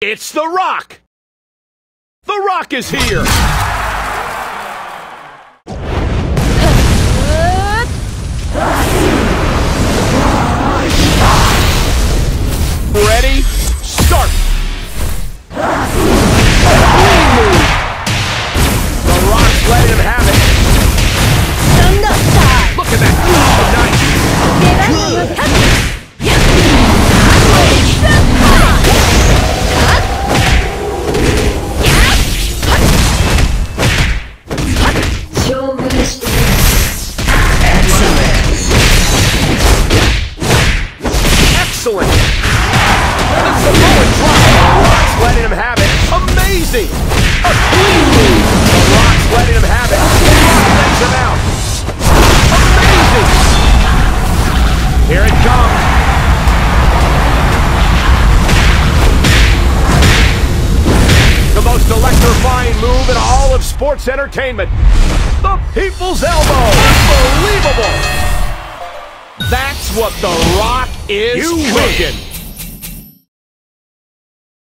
It's The Rock! The Rock is here! Ready? Start! The Rock's letting him Excellent! The Samoan drop! Rock's letting him have it. Amazing! A clean move! Rock's letting him have it. Rock takes him out. Amazing! Here it comes. The most electrifying move in all of sports entertainment. The People's Elbow! Unbelievable! That's what The Rock is You cooking.